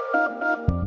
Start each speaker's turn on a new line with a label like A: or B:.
A: Música